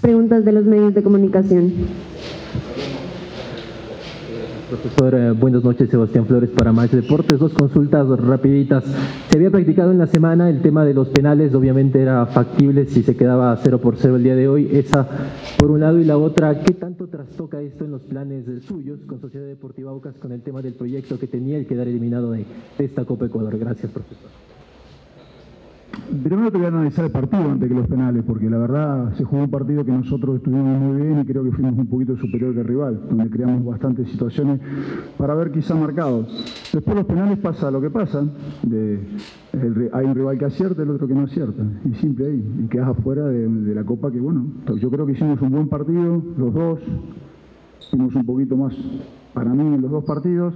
Preguntas de los medios de comunicación. Profesor, eh, buenas noches. Sebastián Flores para Match Deportes. Dos consultas rapiditas. Se había practicado en la semana el tema de los penales. Obviamente era factible si se quedaba 0 por 0 el día de hoy. Esa por un lado y la otra, ¿qué tanto trastoca esto en los planes suyos con Sociedad Deportiva Aucas con el tema del proyecto que tenía el quedar eliminado de, de esta Copa Ecuador? Gracias, profesor. Primero te voy a analizar el partido antes que los penales, porque la verdad se jugó un partido que nosotros estuvimos muy bien y creo que fuimos un poquito superior que el rival, donde creamos bastantes situaciones para ver quizá marcado. Después los penales pasa lo que pasa, hay un rival que acierta, el otro que no acierta, y simple ahí, y quedas afuera de, de la Copa que bueno, yo creo que hicimos un buen partido, los dos, fuimos un poquito más para mí en los dos partidos,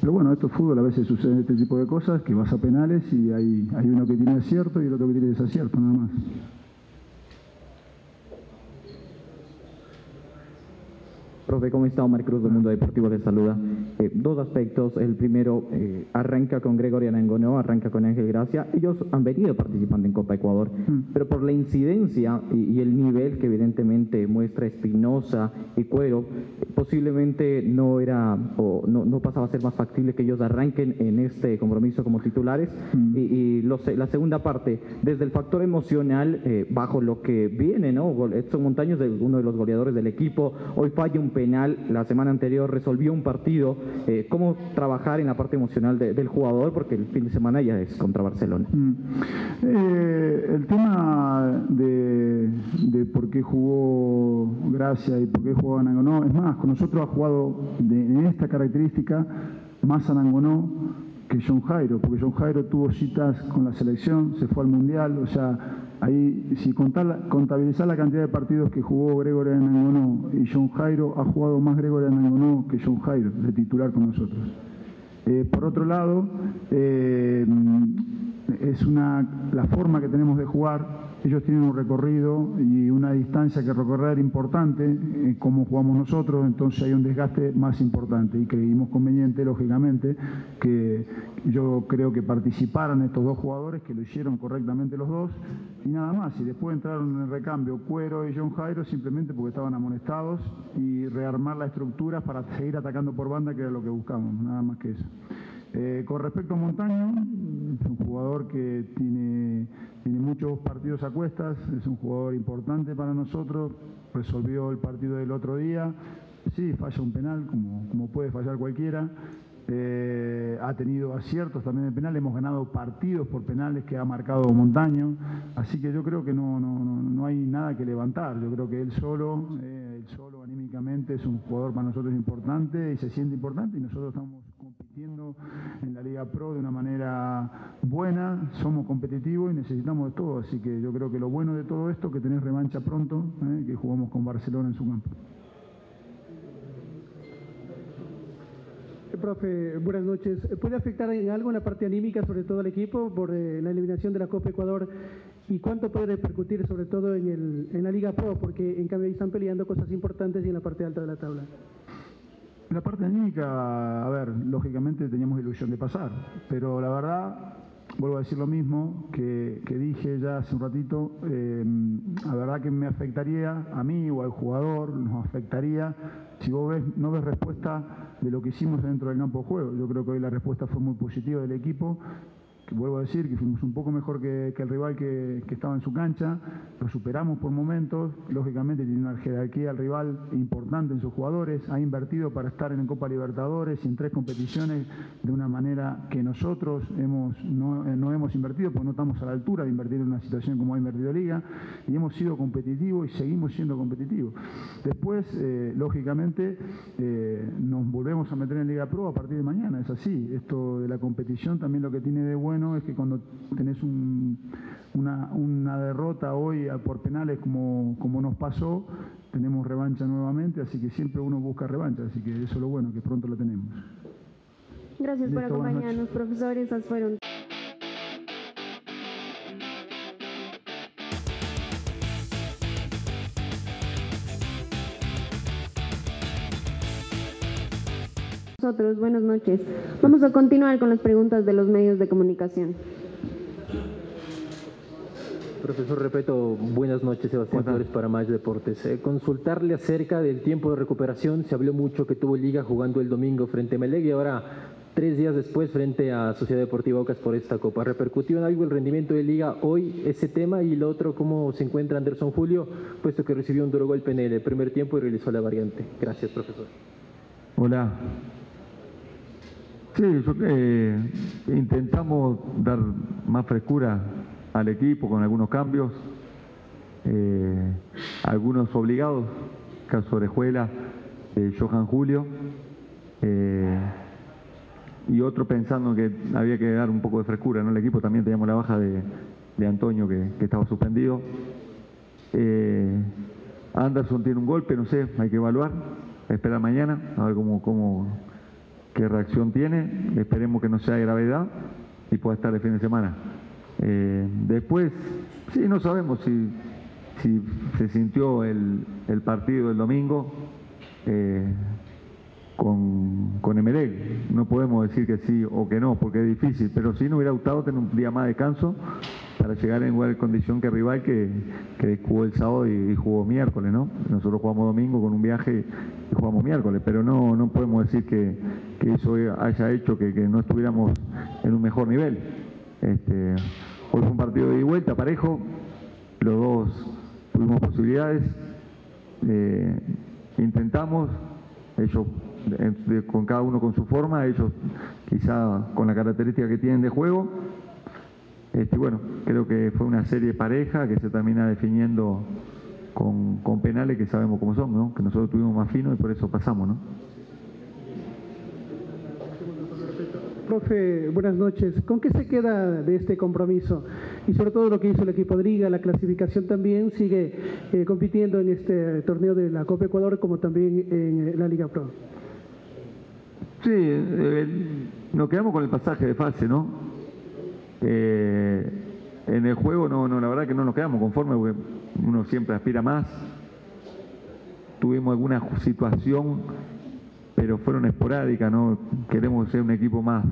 pero bueno, esto es fútbol, a veces sucede este tipo de cosas, que vas a penales y hay, hay uno que tiene acierto y el otro que tiene desacierto, nada más. Profe, ¿cómo está? Omar Cruz del Mundo Deportivo le saluda. Eh, dos aspectos. El primero, eh, arranca con Gregorio Anangonó, arranca con Ángel Gracia. Ellos han venido participando en Copa Ecuador, mm. pero por la incidencia y, el nivel que evidentemente muestra Espinosa y Cuero, posiblemente no era o no, no, pasaba a ser más factible que ellos arranquen en este compromiso como titulares. Mm. Y, la segunda parte, desde el factor emocional, eh, bajo lo que viene, ¿no? Edson Montaños, de uno de los goleadores del equipo, hoy falla un penal la semana anterior, resolvió un partido. Eh, ¿Cómo trabajar en la parte emocional del jugador? Porque el fin de semana ya es contra Barcelona. Mm. Eh, el tema de, por qué jugó Gracia y por qué jugó Anangonó, es más, con nosotros ha jugado en esta característica más Anangonó que John Jairo, porque John Jairo tuvo citas con la selección, se fue al Mundial, o sea, ahí si contabilizar la cantidad de partidos que jugó Gregorio Anangonó y John Jairo, ha jugado más Gregorio Anangonó que John Jairo de titular con nosotros. Eh, por otro lado, eh, es una, la forma que tenemos de jugar ellos tienen un recorrido y una distancia que recorrer importante, eh, como jugamos nosotros, entonces hay un desgaste más importante y creímos conveniente, lógicamente, que yo creo que participaran estos dos jugadores, que lo hicieron correctamente los dos, y nada más. Y después entraron en el recambio Cuero y John Jairo simplemente porque estaban amonestados y rearmar la estructura para seguir atacando por banda, que era lo que buscamos, nada más que eso. Eh, con respecto a Montaño, es un jugador que tiene, tiene muchos partidos a cuestas, es un jugador importante para nosotros, resolvió el partido del otro día, sí, falla un penal, como, como puede fallar cualquiera, eh, ha tenido aciertos también en penal, hemos ganado partidos por penales que ha marcado Montaño, así que yo creo que no, no, no, hay nada que levantar, yo creo que él solo, eh, él solo anímicamente es un jugador para nosotros importante y se siente importante y nosotros estamos compitiendo en la Liga Pro de una manera buena, somos competitivos y necesitamos de todo, así que yo creo que lo bueno de todo esto es que tenés revancha pronto, eh, que jugamos con Barcelona en su campo. Profe, buenas noches. ¿Puede afectar en algo la parte anímica, sobre todo al equipo, por eh, la eliminación de la Copa Ecuador? ¿Y cuánto puede repercutir, sobre todo en, el, en la Liga Pro? Porque en cambio ahí están peleando cosas importantes y en la parte alta de la tabla. La parte anímica, a ver, lógicamente teníamos ilusión de pasar, pero la verdad, vuelvo a decir lo mismo que, dije ya hace un ratito, eh, la verdad que me afectaría a mí o al jugador, nos afectaría si vos ves, no ves respuesta de lo que hicimos dentro del campo de juego. Yo creo que hoy la respuesta fue muy positiva del equipo vuelvo a decir que fuimos un poco mejor que, el rival que, estaba en su cancha, lo superamos por momentos, lógicamente tiene una jerarquía el rival importante en sus jugadores, ha invertido para estar en Copa Libertadores y en tres competiciones de una manera que nosotros hemos, no, eh, hemos invertido, porque no estamos a la altura de invertir en una situación como ha invertido Liga, y hemos sido competitivos y seguimos siendo competitivos. Después, eh, lógicamente, eh, nos volvemos a meter en Liga Pro a partir de mañana, es así, esto de la competición también lo que tiene de bueno es que cuando tenés una, una, derrota hoy por penales como, como nos pasó, tenemos revancha nuevamente, así que siempre uno busca revancha, así que eso es lo bueno, que pronto la tenemos. Gracias por acompañarnos, profesores. fueron. Nosotros. Buenas noches. Vamos a continuar con las preguntas de los medios de comunicación. Profesor Repeto, buenas noches, Sebastián Flores para Más Deportes. Eh, consultarle acerca del tiempo de recuperación, se habló mucho que tuvo Liga jugando el domingo frente a Melec y ahora tres días después frente a Sociedad Deportiva Ocas por esta Copa. ¿Repercutió en algo el rendimiento de Liga hoy ese tema y lo otro cómo se encuentra Anderson Julio, puesto que recibió un duro golpe en el primer tiempo y realizó la variante? Gracias, profesor. Hola. Sí, eh, intentamos dar más frescura al equipo con algunos cambios, eh, algunos obligados, caso Orejuela, eh, Johan Julio, eh, y otro pensando que había que dar un poco de frescura, ¿no? El equipo también teníamos la baja de, Antonio que, que, estaba suspendido. Anderson tiene un golpe, no sé, hay que evaluar, esperar mañana, a ver cómo, cómo, qué reacción tiene, esperemos que no sea de gravedad y pueda estar el fin de semana. Eh, después, sí, no sabemos si, si se sintió el, el, partido el domingo eh, con, con. No podemos decir que sí o que no, porque es difícil, pero sí nos hubiera gustado tener un día más de descanso para llegar en igual condición que rival que, que jugó el sábado y, jugó miércoles, ¿no? Nosotros jugamos domingo con un viaje y jugamos miércoles, pero no, no podemos decir que, que eso haya hecho que, que no estuviéramos en un mejor nivel. Este, hoy fue un partido de vuelta, parejo, los dos tuvimos posibilidades, eh, intentamos, ellos con cada uno con su forma, ellos quizá con la característica que tienen de juego. Este, bueno, creo que fue una serie pareja que se termina definiendo con, con penales que sabemos cómo son, ¿no? que nosotros tuvimos más fino y por eso pasamos. ¿no? Profe, buenas noches. ¿Con qué se queda de este compromiso? Y sobre todo lo que hizo el equipo de Liga, la clasificación también sigue eh, compitiendo en este torneo de la Copa Ecuador como también en la Liga Pro. Sí, eh, nos quedamos con el pasaje de fase, ¿no? Eh, en el juego, no, no, la verdad que no nos quedamos conformes porque uno siempre aspira más. Tuvimos alguna situación pero fueron esporádicas, ¿no? Queremos ser un equipo más,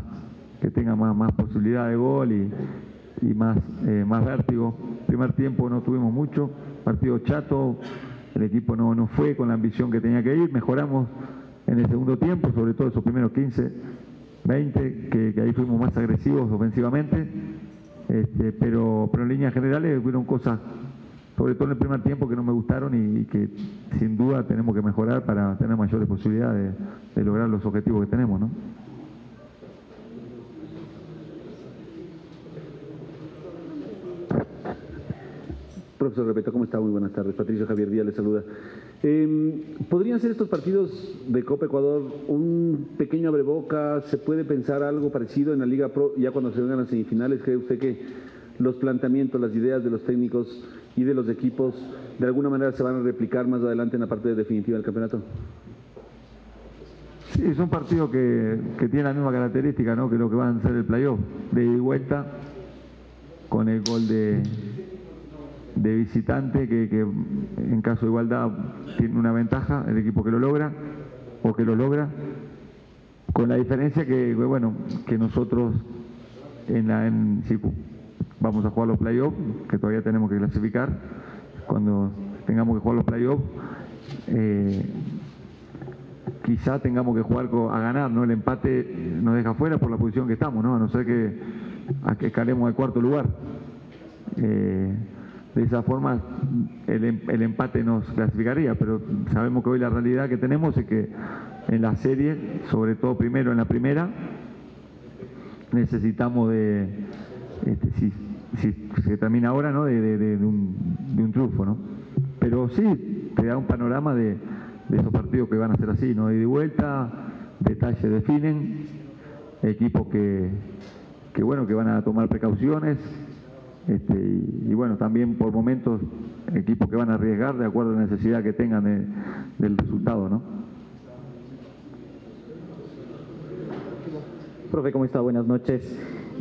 que tenga más, más posibilidad de gol y, más, eh, más vértigo. Primer tiempo no tuvimos mucho, partido chato, el equipo no, no fue con la ambición que tenía que ir, mejoramos en el segundo tiempo, sobre todo esos primeros 15, 20, que, ahí fuimos más agresivos ofensivamente, este, pero, pero en líneas generales fueron cosas sobre todo en el primer tiempo que no me gustaron y, y, que sin duda tenemos que mejorar para tener mayores posibilidades de, de lograr los objetivos que tenemos, ¿no? Profesor Repeto, ¿cómo está? Muy buenas tardes. Patricio Javier Díaz le saluda. Eh, ¿Podrían ser estos partidos de Copa Ecuador un pequeño abreboca? ¿Se puede pensar algo parecido en la Liga Pro ya cuando se vengan las semifinales? ¿Cree usted que los planteamientos, las ideas de los técnicos y de los equipos de alguna manera se van a replicar más adelante en la parte definitiva del campeonato? Sí, son partidos que, que tienen la misma característica ¿no? que lo que van a ser el playoff, de vuelta, con el gol de, de visitante, que, que, en caso de igualdad tiene una ventaja, el equipo que lo logra, o que lo logra, con la diferencia que, bueno, que nosotros en la... En, sí, vamos a jugar los playoffs, que todavía tenemos que clasificar. Cuando tengamos que jugar los playoffs, eh, quizá tengamos que jugar a ganar, ¿no? El empate nos deja fuera por la posición que estamos, ¿no? A no ser que, a que escalemos al cuarto lugar. Eh, de esa forma el, el, empate nos clasificaría, pero sabemos que hoy la realidad que tenemos es que en la serie, sobre todo primero en la primera, necesitamos de, este, si, si, se termina ahora, ¿no? De, un, de, un, triunfo, ¿no? Pero sí, te da un panorama de, esos partidos que van a ser así, ¿no? Y de vuelta, detalles definen, equipos que, que, bueno, que van a tomar precauciones, este, y, y, bueno, también por momentos equipos que van a arriesgar de acuerdo a la necesidad que tengan del resultado, ¿no? Profe, ¿cómo está? Buenas noches.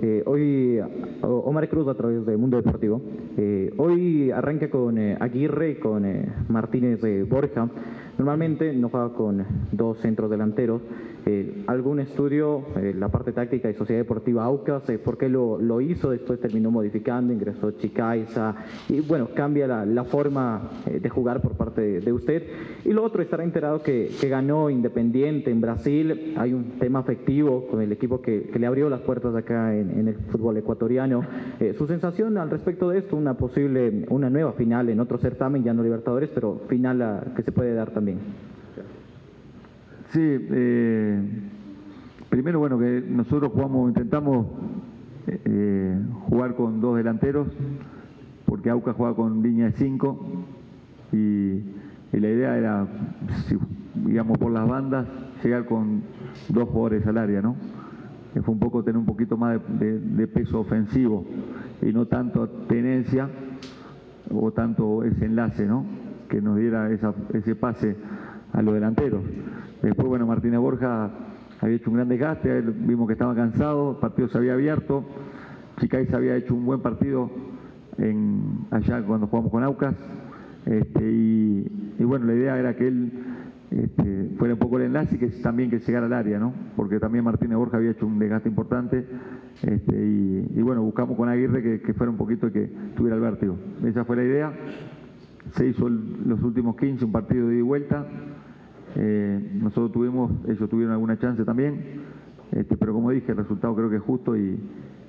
Eh, hoy Omar Cruz a través de Mundo Deportivo. Eh, hoy arranca con eh, Aguirre y con eh, Martínez Borja. Normalmente no juega con dos centros delanteros. Eh, ¿Algún estudio, eh, la parte táctica de Sociedad Deportiva Aucas, por qué lo, lo, hizo? Después terminó modificando, ingresó Chicaiza y bueno, cambia la, la forma de jugar por parte de, de, usted. Y lo otro, estará enterado que, que, ganó Independiente en Brasil. Hay un tema afectivo con el equipo que, que le abrió las puertas acá en, en el fútbol ecuatoriano. Eh, su sensación al respecto de esto, una posible, una nueva final en otro certamen, ya no Libertadores, pero final a, que se puede dar también. Sí, eh, primero bueno que nosotros jugamos, intentamos eh, jugar con dos delanteros, porque Auca juega con línea de cinco y, y, la idea era, si íbamos por las bandas, llegar con dos jugadores al área, ¿no? Fue un poco tener un poquito más de, peso ofensivo y no tanto tenencia o tanto ese enlace, ¿no? Que nos diera ese pase a los delanteros. Después, bueno, Martínez Borja había hecho un gran desgaste, vimos que estaba cansado, el partido se había abierto, Chicay se había hecho un buen partido allá cuando jugamos con Aucas, este, y, bueno, la idea era que él este, fuera un poco el enlace y que también que llegara al área, ¿no? Porque también Martínez Borja había hecho un desgaste importante, este, y, bueno, buscamos con Aguirre que, fuera un poquito que tuviera el vértigo. Esa fue la idea. Se hizo los últimos 15, un partido de ida y vuelta. Eh, nosotros tuvimos, ellos tuvieron alguna chance también, este, pero como dije, el resultado creo que es justo y,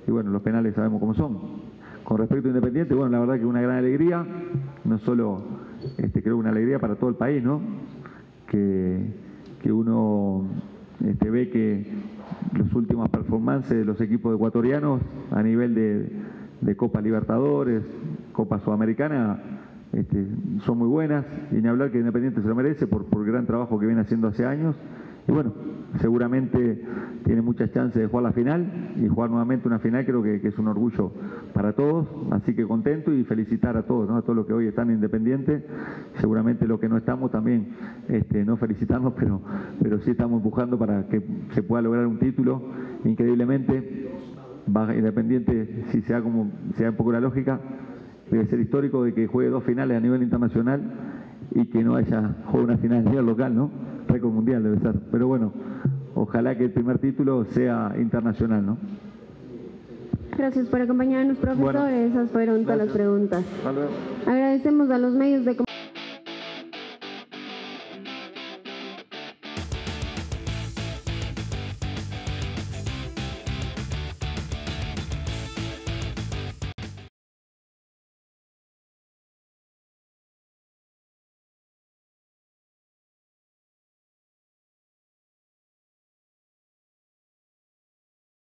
y, bueno, los penales sabemos cómo son. Con respecto a Independiente, bueno, la verdad que una gran alegría, no solo este, creo una alegría para todo el país, ¿no? Que, que uno este, ve que las últimas performances de los equipos ecuatorianos a nivel de, de Copa Libertadores, Copa Sudamericana, este, son muy buenas, y ni hablar que Independiente se lo merece por, por el gran trabajo que viene haciendo hace años. Y bueno, seguramente tiene muchas chances de jugar la final y jugar nuevamente una final creo que, es un orgullo para todos, así que contento y felicitar a todos, ¿no? a todos los que hoy están independientes, seguramente los que no estamos también, este, no felicitarnos, pero, pero sí estamos empujando para que se pueda lograr un título increíblemente, Independiente, si sea como sea un poco la lógica, debe ser histórico de que juegue dos finales a nivel internacional y que no haya juego una final a nivel local, ¿no? Récord mundial debe ser. Pero bueno, ojalá que el primer título sea internacional, ¿no? Gracias por acompañarnos, profesor. Bueno, Esas fueron gracias. todas las preguntas. Agradecemos a los medios de comunicación.